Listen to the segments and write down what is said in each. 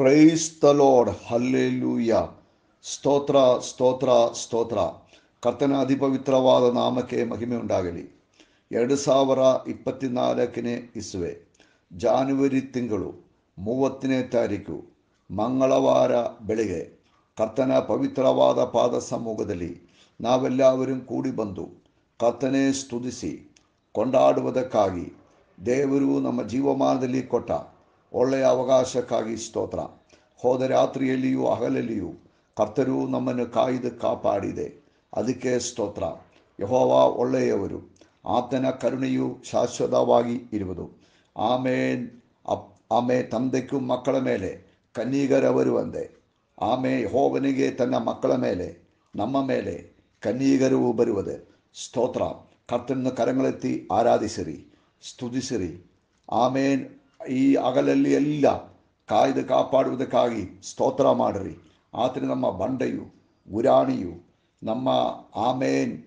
Praise the lord hallelujah ಸ್ತೋತ್ರ ಸ್ತೋತ್ರ ಸ್ತೋತ್ರ. ಕರ್ತನ ಅಧಿಪವಿತ್ರವಾದ ನಾಮಕ್ಕೆ ಮಹಿಮೆ ಉಂಟಾಗಲಿ. ಎರಡು ಸಾವಿರ ಇಪ್ಪತ್ತಿನಾಲ್ಕನೇ ಇಸುವೆ, ಜಾನ್ವರಿ ತಿಂಗಳು, ಮೂವತ್ತನೇ ತಾರೀಕು, ಮಂಗಳವಾರ ಬೆಳಗ್ಗೆ. ಕರ್ತನ ಪವಿತ್ರವಾದ ಪಾದ ಸಮ್ಮುಖದಲ್ಲಿ ನಾವೆಲ್ಲರೂ ಕೂಡಿ ಬಂದು ಕರ್ತನೆ ಸ್ತುತಿಸಿ, ಕೊಂಡಾಡುವುದಕ್ಕಾಗಿ ದೇವರು ನಮ್ಮ ಜೀವಮಾನದಲ್ಲಿ ಕೊಟ್ಟ ಒಳ್ಳೆಯ ಅವಕಾಶಕ್ಕಾಗಿ ಸ್ತೋತ್ರ. ಹೋದ ರಾತ್ರಿಯಲ್ಲಿಯೂ ಹಗಲಲ್ಲಿಯೂ ಕರ್ತರು ನಮ್ಮನ್ನು ಕಾಯ್ದು ಕಾಪಾಡಿದೆ. ಅದಕ್ಕೆ ಸ್ತೋತ್ರ. ಯಹೋವ ಒಳ್ಳೆಯವರು, ಆತನ ಕರುಣೆಯು ಶಾಶ್ವತವಾಗಿ ಇರುವುದು. ಆಮೇನ್. ಅಪ್, ಆಮೆ ತಂದೆಗೂ ಮಕ್ಕಳ ಮೇಲೆ ಕನ್ನೀಗರವರು ಒಂದೇ ಆಮೆ ಯಹೋವನಿಗೆ ತನ್ನ ಮಕ್ಕಳ ಮೇಲೆ, ನಮ್ಮ ಮೇಲೆ ಕನ್ನೀಗರವು ಬರುವುದು. ಸ್ತೋತ್ರ. ಕರ್ತನನ್ನು ಕರಗಳೆತ್ತಿ ಆರಾಧಿಸಿರಿ, ಸ್ತುತಿಸಿರಿ. ಆಮೇನ್. ಈ ಅಗಲಲ್ಲಿ ಎಲ್ಲ ಕಾಯ್ದು ಕಾಪಾಡುವುದಕ್ಕಾಗಿ ಸ್ತೋತ್ರ ಮಾಡಿರಿ. ಆತನ ನಮ್ಮ ಬಂಡೆಯು ಉರಾಣಿಯು ನಮ್ಮ ಆಮೇನ್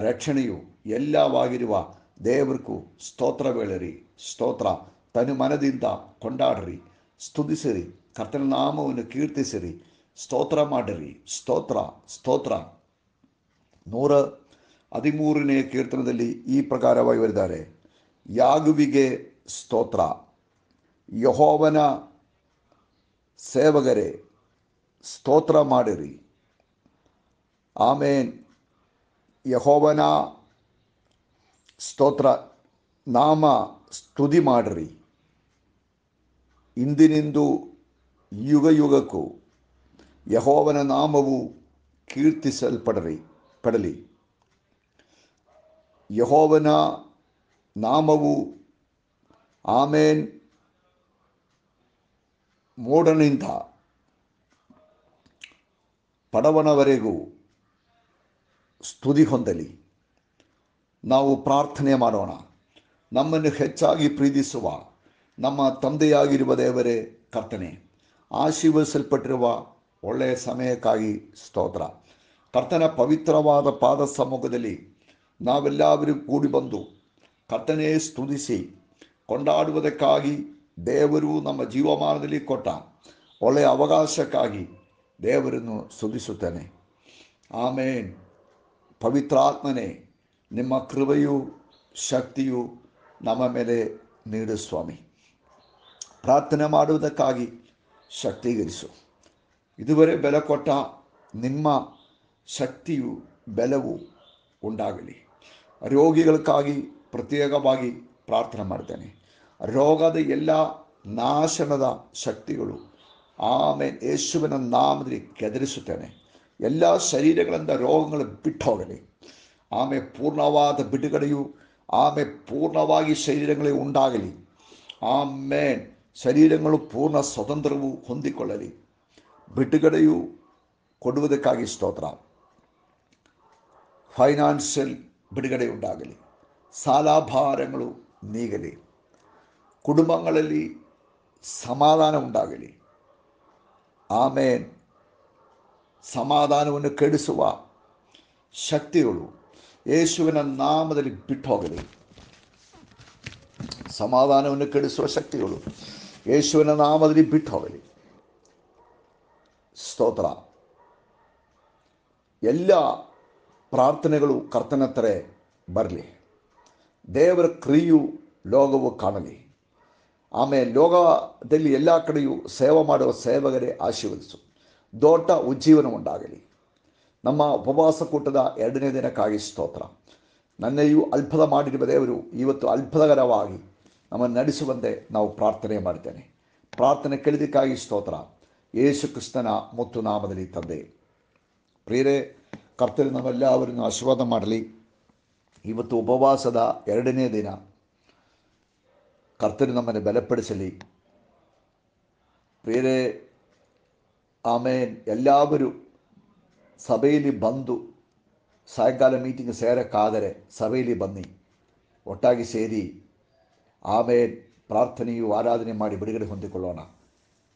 ರಕ್ಷಣೆಯು ಎಲ್ಲವಾಗಿರುವ ದೇವರಿಗೂ ಸ್ತೋತ್ರ ಬೇಳಿರಿ ಸ್ತೋತ್ರ ತನು ಮನದಿಂದ ಕೊಂಡಾಡ್ರಿ. ಸ್ತುತಿಸಿರಿ. ಕರ್ತನ ನಾಮವನ್ನು ಕೀರ್ತಿಸಿರಿ. ಸ್ತೋತ್ರ ಮಾಡಿರಿ. ಸ್ತೋತ್ರ ಸ್ತೋತ್ರ. ನೂರ ಹದಿಮೂರನೇ ಕೀರ್ತನದಲ್ಲಿ ಈ ಪ್ರಕಾರವಾಗಿ ಬರೆದಿದ್ದಾರೆ. ಯಾಗುವಿಗೆ ಸ್ತೋತ್ರ. ಯಹೋವನ ಸೇವಕರೇ ಸ್ತೋತ್ರ ಮಾಡಿರಿ ಆಮೇನ್ ಯಹೋವನ ಸ್ತೋತ್ರ ನಾಮ ಸ್ತುತಿ ಮಾಡಿರಿ ಇಂದಿನಿಂದು ಯುಗ ಯುಗಕ್ಕೂ ಯಹೋವನ ನಾಮವು ಕೀರ್ತಿಸಲ್ಪಡರಿ ಪಡಲಿ ಯಹೋವನ ನಾಮವು ಆಮೇನ್ ಮೋಡನಿಂದ ಪಡವನವರೆಗೂ ಸ್ತುತಿ ಹೊಂದಲಿ. ನಾವು ಪ್ರಾರ್ಥನೆ ಮಾಡೋಣ. ನಮ್ಮನ್ನು ಹೆಚ್ಚಾಗಿ ಪ್ರೀತಿಸುವ ನಮ್ಮ ತಂದೆಯಾಗಿರುವ ದೇವರೇ ಕರ್ತನೆ, ಆಶೀರ್ವದಿಸಲ್ಪಟ್ಟಿರುವ ಒಳ್ಳೆಯ ಸಮಯಕ್ಕಾಗಿ ಸ್ತೋತ್ರ. ಕರ್ತನ ಪವಿತ್ರವಾದ ಪಾದ ಸಮ್ಮುಖದಲ್ಲಿ ನಾವೆಲ್ಲರೂ ಕೂಡಿ ಬಂದು ಕರ್ತನೇ ಸ್ತುತಿಸಿ, ಕೊಂಡಾಡುವುದಕ್ಕಾಗಿ ದೇವರು ನಮ್ಮ ಜೀವಮಾನದಲ್ಲಿ ಕೊಟ್ಟ ಒಳ್ಳೆಯ ಅವಕಾಶಕ್ಕಾಗಿ ದೇವರನ್ನು ಸುಧಿಸುತ್ತೇನೆ ಆಮೇನ್. ಪವಿತ್ರಾತ್ಮನೇ, ನಿಮ್ಮ ಕೃಪೆಯು ಶಕ್ತಿಯು ನಮ್ಮ ಮೇಲೆ ನೀಡು ಸ್ವಾಮಿ. ಪ್ರಾರ್ಥನೆ ಮಾಡುವುದಕ್ಕಾಗಿ ಶಕ್ತೀಕರಿಸು. ಇದುವರೆ ಬೆಲೆ ಕೊಟ್ಟ ನಿಮ್ಮ ಶಕ್ತಿಯು ಬೆಲವು ಉಂಟಾಗಲಿ. ರೋಗಿಗಳಿಗಾಗಿ ಪ್ರತ್ಯೇಕವಾಗಿ ಪ್ರಾರ್ಥನೆ ಮಾಡ್ತೇನೆ ರೋಗದ ಎಲ್ಲ ನಾಶನದ ಶಕ್ತಿಗಳು ಆಮೇಲೆ ಯೇಸುವಿನ ನಾಮದಲ್ಲಿ ಕೆದರಿಸುತ್ತೇನೆ ಎಲ್ಲ ಶರೀರಗಳಿಂದ ರೋಗಗಳು ಬಿಟ್ಟು ಹೋಗಲಿ ಆಮೆ ಪೂರ್ಣವಾದ ಬಿಡುಗಡೆಯು ಆಮೆ ಪೂರ್ಣವಾಗಿ ಶರೀರಗಳಿಗೆ ಉಂಟಾಗಲಿ ಆಮೇನ್ ಶರೀರಗಳು ಪೂರ್ಣ ಸ್ವತಂತ್ರವು ಹೊಂದಿಕೊಳ್ಳಲಿ ಬಿಡುಗಡೆಯು ಕೊಡುವುದಕ್ಕಾಗಿ ಸ್ತೋತ್ರ ಫೈನಾನ್ಷಿಯಲ್ ಬಿಡುಗಡೆ ಉಂಟಾಗಲಿ ಸಾಲಭಾರಗಳು ನೀಗಲಿ ಕುಟುಂಬಗಳಲ್ಲಿ ಸಮಾಧಾನ ಉಂಟಾಗಲಿ ಆಮೇನ್ ಸಮಾಧಾನವನ್ನು ಕೆಡಿಸುವ ಶಕ್ತಿಗಳು ಯೇಸುವಿನ ನಾಮದಲ್ಲಿ ಬಿಟ್ಟು ಹೋಗಲಿ ಸಮಾಧಾನವನ್ನು ಕೆಡಿಸುವ ಶಕ್ತಿಗಳು ಯೇಸುವಿನ ನಾಮದಲ್ಲಿ ಬಿಟ್ಟು ಹೋಗಲಿ ಸ್ತೋತ್ರ ಎಲ್ಲ ಪ್ರಾರ್ಥನೆಗಳು ಕರ್ತನ ಹತ್ರ ಬರಲಿ ದೇವರ ಕ್ರಿಯು ಲೋಕವು ಕಾಣಲಿ ಆಮೇಲೆ ಲೋಕದಲ್ಲಿ ಎಲ್ಲ ಕಡೆಯೂ ಸೇವೆ ಮಾಡುವ ಸೇವಕರೇ ಆಶೀರ್ವದಿಸು. ದೊಡ್ಡ ಉಜ್ಜೀವನ ಉಂಟಾಗಲಿ. ನಮ್ಮ ಉಪವಾಸಕೂಟದ ಎರಡನೇ ದಿನಕ್ಕಾಗಿ ಸ್ತೋತ್ರ. ನನ್ನೆಯೂ ಅಲ್ಪದ ಮಾಡಿರುವ ದೇವರು ಇವತ್ತು ಅಲ್ಪದಕರವಾಗಿ ನಮ್ಮನ್ನು ನಡೆಸುವಂತೆ ನಾವು ಪ್ರಾರ್ಥನೆ ಮಾಡಿದ್ದೇನೆ. ಪ್ರಾರ್ಥನೆ ಕೇಳಿದಕ್ಕಾಗಿ ಸ್ತೋತ್ರ. ಯೇಸು ಕ್ರಿಸ್ತನ ಮುತ್ತು ನಾಮದಲ್ಲಿ ತಂದೆ. ಪ್ರಿಯರೇ ಕರ್ತರು ನಮ್ಮೆಲ್ಲವರನ್ನು ಆಶೀರ್ವಾದ ಮಾಡಲಿ. ಇವತ್ತು ಉಪವಾಸದ ಎರಡನೇ ದಿನ. ಕರ್ತರು ನಮ್ಮನ್ನು ಬಲಪಡಿಸಲಿ ಪ್ರಿಯರೇ ಆಮೇನ್ ಎಲ್ಲರೂ ಸಭೆಯಲ್ಲಿ ಬಂದು ಸಾಯಂಕಾಲ ಮೀಟಿಂಗ್ ಸೇರಕ್ಕಾದರೆ ಸಭೆಯಲ್ಲಿ ಬನ್ನಿ ಒಟ್ಟಾಗಿ ಸೇರಿ ಆಮೇಲೆ ಪ್ರಾರ್ಥನೆಯು ಆರಾಧನೆ ಮಾಡಿ ಬಿಡುಗಡೆ ಹೊಂದಿಕೊಳ್ಳೋಣ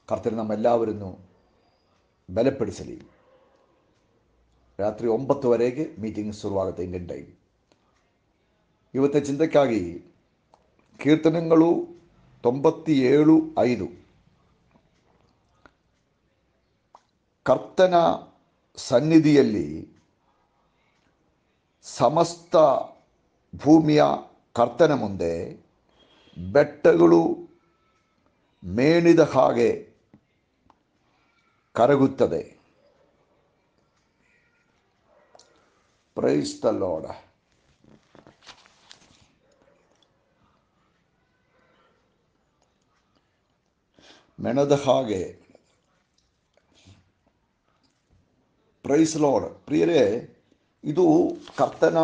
ಕರ್ತರು ನಮ್ಮೆಲ್ಲವರನ್ನು ಬಲಪಡಿಸಲಿ ರಾತ್ರಿ ಒಂಬತ್ತುವರೆಗೆ ಮೀಟಿಂಗ್ ಶುರುವಾಗುತ್ತೆ ಇಂಡಿಯನ್ ಟೈಮ್ ಇವತ್ತ ಚಿಂತಕ್ಕಾಗಿ ಕೀರ್ತನೆಗಳು ತೊಂಬತ್ತಿ ಏಳು ಐದು. ಕರ್ತನ ಸನ್ನಿಧಿಯಲ್ಲಿ ಸಮಸ್ತ ಭೂಮಿಯ ಕರ್ತನ ಮುಂದೆ ಬೆಟ್ಟಗಳು ಮೇಣಿದ ಹಾಗೆ ಕರಗುತ್ತದೆ. ಪ್ರೈಸ್ ದ ಲಾರ್ಡ್ ಮೆಣದ ಹಾಗೆ. ಪ್ರೈಸ್ ಲಾರ್ಡ್ ಪ್ರಿಯರೇ, ಇದು ಕರ್ತನ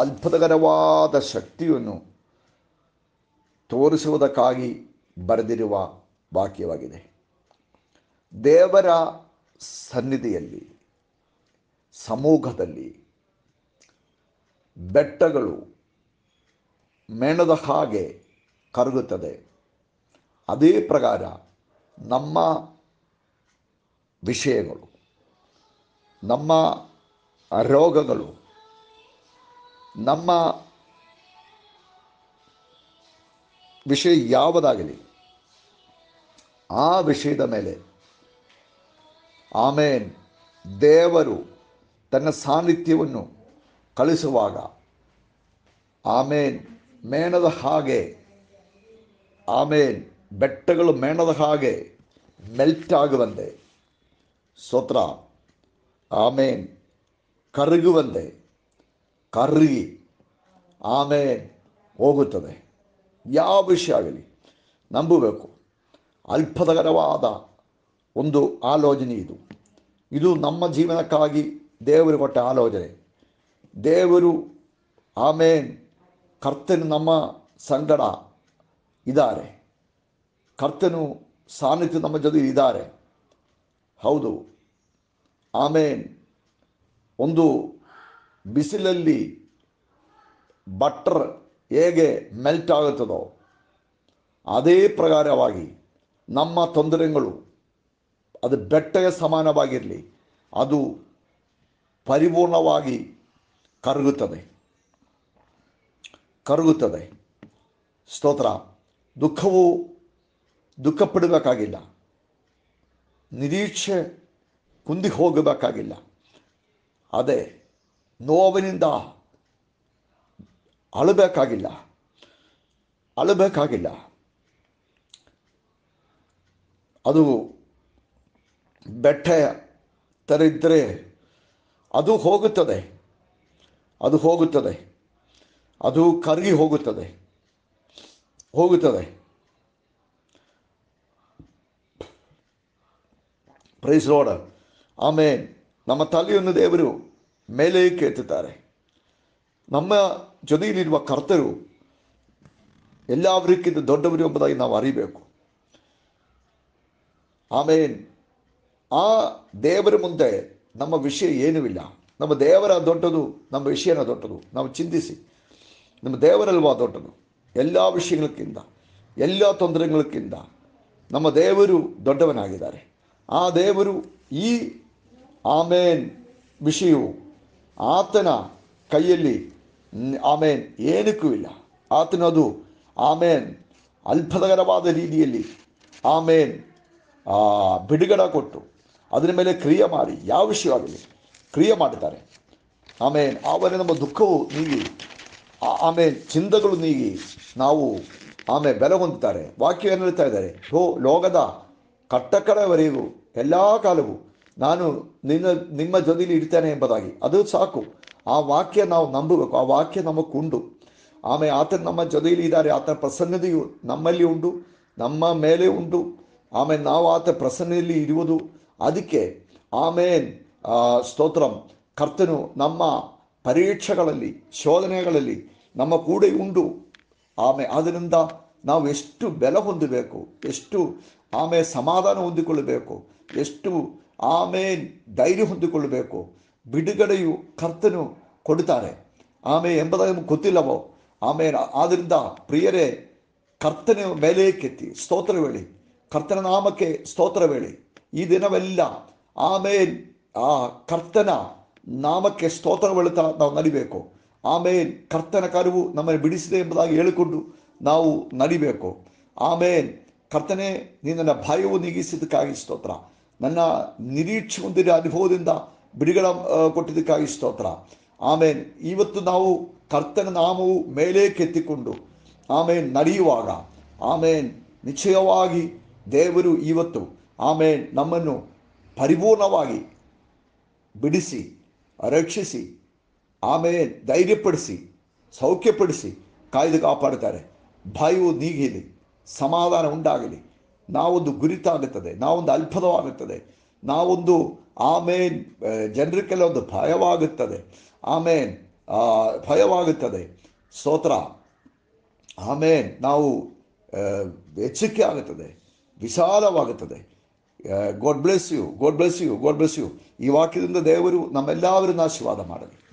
ಅದ್ಭುತಕರವಾದ ಶಕ್ತಿಯನ್ನು ತೋರಿಸುವುದಕ್ಕಾಗಿ ಬರೆದಿರುವ ವಾಕ್ಯವಾಗಿದೆ. ದೇವರ ಸನ್ನಿಧಿಯಲ್ಲಿ, ಸಮೂಹದಲ್ಲಿ ಬೆಟ್ಟಗಳು ಮೇಣದ ಹಾಗೆ ಕರಗುತ್ತದೆ. ಅದೇ ಪ್ರಕಾರ ನಮ್ಮ ವಿಷಯಗಳು, ನಮ್ಮ ರೋಗಗಳು, ನಮ್ಮ ವಿಷಯ ಯಾವುದಾಗಲಿ ಆ ವಿಷಯದ ಮೇಲೆ ಆಮೇನ್. ದೇವರು ತನ್ನ ಸಾನ್ನಿಧ್ಯವನ್ನು ಕಳಿಸುವಾಗ ಆಮೇನ್. ಮೇಣದ ಹಾಗೆ ಆಮೇನ್. ಬೆಟ್ಟಗಳು ಮೇಣದ ಹಾಗೆ ಮೆಲ್ಟ್ ಆಗುವಂತೆ. ಸ್ತೋತ್ರ ಆಮೇನ್, ಕರಗುವಂತೆ. ಕರಗಿ, ಆಮೇನ್ ಹೋಗುತ್ತದೆ. ಯಾವ ವಿಷಯ ಆಗಲಿ ನಂಬಬೇಕು. ಅಲ್ಪದಕರವಾದ ಒಂದು ಆಲೋಚನೆ ಇದು. ಇದು ನಮ್ಮ ಜೀವನಕ್ಕಾಗಿ ದೇವರು ಕೊಟ್ಟ ಆಲೋಚನೆ. ದೇವರು, ಆಮೇನ್, ಕರ್ತನು ನಮ್ಮ ಸಂಗಡ ಇದ್ದಾರೆ. ಕರ್ತನು ಸಾನ್ನಿಧ್ಯ ನಮ್ಮ ಜೊತೆ ಇದ್ದಾರೆ. ಹೌದು. ಆಮೇನ್. ಒಂದು ಬಿಸಿಲಲ್ಲಿ ಬಟರ್ ಹೇಗೆ ಮೆಲ್ಟ್ ಆಗುತ್ತದೋ ಅದೇ ಪ್ರಕಾರವಾಗಿ ನಮ್ಮ ತೊಂದರೆಗಳು ಅದು ಬೆಟ್ಟಗೆ ಸಮಾನವಾಗಿರಲಿ, ಅದು ಪರಿಪೂರ್ಣವಾಗಿ ಕರಗುತ್ತದೆ. ಕರಗುತ್ತದೆ. ಸ್ತೋತ್ರ. ದುಃಖವು ದುಃಖ ಪಡಬೇಕಾಗಿಲ್ಲ ನಿರೀಕ್ಷೆ ಕುಂದಿ ಹೋಗಬೇಕಾಗಿಲ್ಲ. ಅದೇ ನೋವಿನಿಂದ ಅಳಬೇಕಾಗಿಲ್ಲ. ಅಳಬೇಕಾಗಿಲ್ಲ. ಅದು ಬೆಟ್ಟ ಥರ ಅದು ಹೋಗುತ್ತದೆ. ಅದು ಹೋಗುತ್ತದೆ. ಅದು ಕರಗಿ ಹೋಗುತ್ತದೆ. ಹೋಗುತ್ತದೆ. ಪ್ರೈಸ್ ರೋಡ್ ಆಮೇಲೆ ನಮ್ಮ ತಲೆಯನ್ನು ದೇವರು ಮೇಲೆ ಕೆತ್ತುತ್ತಾರೆ ನಮ್ಮ ಜೊತೆಯಲ್ಲಿರುವ ಕರ್ತರು ಎಲ್ಲವರಿಗಿಂತ ದೊಡ್ಡವರು ಎಂಬುದಾಗಿ ನಾವು ಅರಿಬೇಕು ಆಮೇಲೆ ಆ ದೇವರ ಮುಂದೆ ನಮ್ಮ ವಿಷಯ ಏನೂ ಇಲ್ಲ ನಮ್ಮ ದೇವರ ದೊಡ್ಡದು ನಮ್ಮ ವಿಷಯನ ದೊಡ್ಡದು ನಾವು ಚಿಂತಿಸಿ ನಮ್ಮ ದೇವರಲ್ವಾ ದೊಡ್ಡದು ಎಲ್ಲ ವಿಷಯಗಳಕ್ಕಿಂತ ಎಲ್ಲ ತೊಂದರೆಗಳಕ್ಕಿಂತ ನಮ್ಮ ದೇವರು ದೊಡ್ಡವನಾಗಿದ್ದಾರೆ ಆ ದೇವರು ಈ ಆಮೇನ್ ವಿಷಯವು ಆತನ ಕೈಯಲ್ಲಿ ಆಮೇನ್ ಏನಕ್ಕೂ ಇಲ್ಲ. ಆತನದು ಆಮೇನ್ ಅಲ್ಪದಕರವಾದ ರೀತಿಯಲ್ಲಿ ಆಮೇನ್ ಬಿಡುಗಡೆ ಕೊಟ್ಟು ಅದರ ಮೇಲೆ ಕ್ರಿಯೆ ಮಾಡಿ, ಯಾವ ವಿಷಯವಾಗಲಿ ಕ್ರಿಯೆ ಮಾಡುತ್ತಾರೆ ಆಮೇನ್ ಆಮೇಲೆ ನಮ್ಮ ದುಃಖವು ನೀಗಿ, ಆ- ಆಮೇಲೆ ಚಿಂತೆಗಳು ನೀಗಿ ನಾವು ಆಮೇಲೆ ಬೆಲೆ ಹೊಂದುತ್ತಾರೆ. ವಾಕ್ಯ ಏನು ಹೇಳ್ತಾ ಇದ್ದಾರೆ? ಹೋ, ಲೋಕದ ಕಟ್ಟಕಡವರೆಗೂ, ಎಲ್ಲ ಕಾಲವೂ ನಾನು ನಿನ್ನ, ನಿಮ್ಮ ಜೊತೆಯಲ್ಲಿ ಇರ್ತೇನೆ ಎಂಬುದಾಗಿ. ಅದು ಸಾಕು. ಆ ವಾಕ್ಯ ನಾವು ನಂಬಬೇಕು. ಆ ವಾಕ್ಯ ನಮಗುಂಡು ಆಮೇಲೆ ಆತನ ನಮ್ಮ ಜೊತೆಯಲ್ಲಿ ಇದ್ದಾರೆ. ಆತನ ಪ್ರಸನ್ನತೆಯು ನಮ್ಮಲ್ಲಿ ಉಂಟು. ನಮ್ಮ ಮೇಲೆ ಉಂಟು. ಆಮೇಲೆ ನಾವು ಆತ ಪ್ರಸನ್ನದಲ್ಲಿ ಇರುವುದು. ಅದಕ್ಕೆ ಆಮೇನ್ ಸ್ತೋತ್ರಂ. ಕರ್ತನು ನಮ್ಮ ಪರೀಕ್ಷೆಗಳಲ್ಲಿ, ಶೋಧನೆಗಳಲ್ಲಿ ನಮ್ಮ ಕೂಡ ಉಂಟು. ಆಮೆ ಅದರಿಂದ ನಾವು ಎಷ್ಟು ಬೆಲೆ ಹೊಂದಬೇಕು, ಎಷ್ಟು ಆಮೇಲೆ ಸಮಾಧಾನ ಹೊಂದಿಕೊಳ್ಳಬೇಕು. ಎಷ್ಟು ಆಮೇಲೆ ಧೈರ್ಯ ಹೊಂದಿಕೊಳ್ಳಬೇಕು. ಬಿಡುಗಡೆಯು ಕರ್ತನು ಕೊಡುತ್ತಾರೆ ಆಮೆ ಎಂಬುದಾಗಿ ನಮಗೆ ಗೊತ್ತಿಲ್ಲವೋ? ಆಮೇಲೆ ಆದ್ದರಿಂದ ಪ್ರಿಯರೇ, ಕರ್ತನ ಮೇಲೆ ಕೆತ್ತಿ, ಸ್ತೋತ್ರ ಹೇಳಿ. ಕರ್ತನ ನಾಮಕ್ಕೆ ಸ್ತೋತ್ರ ಹೇಳಿ. ಈ ದಿನವೆಲ್ಲ ಆಮೇಲೆ ಆ ಕರ್ತನ ನಾಮಕ್ಕೆ ಸ್ತೋತ್ರ ಹೇಳುತ್ತಾ ನಾವು ನಡಿಬೇಕು. ಆಮೇಲೆ ಕರ್ತನ ಕರುವು ನಮ್ಮನ್ನು ಬಿಡಿಸಿದೆ ಎಂಬುದಾಗಿ ಹೇಳಿಕೊಂಡು ನಾವು ನಡಿಬೇಕು. ಆಮೇಲೆ ಕರ್ತನೆ ನಿನ್ನ ಭಯವು ನೀಗಿಸಿದ್ದಕ್ಕಾಗಿ ಸ್ತೋತ್ರ. ನನ್ನ ನಿರೀಕ್ಷೆ ಹೊಂದಿದ ಅನುಭವದಿಂದ ಬಿಡುಗಡೆ ಕೊಟ್ಟಿದ್ದಕ್ಕಾಗಿ ಸ್ತೋತ್ರ. ಆಮೇನ್. ಇವತ್ತು ನಾವು ಕರ್ತನ ನಾಮವು ಮೇಲೇಕೆತ್ತಿಕೊಂಡು ಆಮೇನ್, ನಡೆಯುವಾಗ, ಆಮೇನ್. ನಿಶ್ಚಯವಾಗಿ ದೇವರು ಇವತ್ತು, ಆಮೇನ್, ನಮ್ಮನ್ನು ಪರಿಪೂರ್ಣವಾಗಿ ಬಿಡಿಸಿ, ರಕ್ಷಿಸಿ ಆಮೇಲೆ ಧೈರ್ಯಪಡಿಸಿ, ಸೌಖ್ಯಪಡಿಸಿ ಕಾಯ್ದು ಕಾಪಾಡ್ತಾರೆ ಭಯವು ನೀಗಲಿ. ಸಮಾಧಾನ ಉಂಟಾಗಲಿ ನಾವೊಂದು ಗುರಿತಾಗುತ್ತದೆ, ನಾವೊಂದು ಅಲ್ಪದವಾಗುತ್ತದೆ ನಾವೊಂದು ಆಮೇನ್ ಜನರಿಗೆಲ್ಲ ಒಂದು ಭಯವಾಗುತ್ತದೆ. ಆಮೇನ್ ಭಯವಾಗುತ್ತದೆ. ಸ್ತೋತ್ರ. ಆಮೇನ್, ನಾವು ಎಚ್ಚರಿಕೆ ಆಗುತ್ತದೆ, ವಿಶಾಲವಾಗುತ್ತದೆ. God bless you God bless you God bless you ಈ ವಾಕ್ಯದಿಂದ ದೇವರು ನಮ್ಮೆಲ್ಲವರನ್ನು ಆಶೀರ್ವಾದ ಮಾಡಲಿ.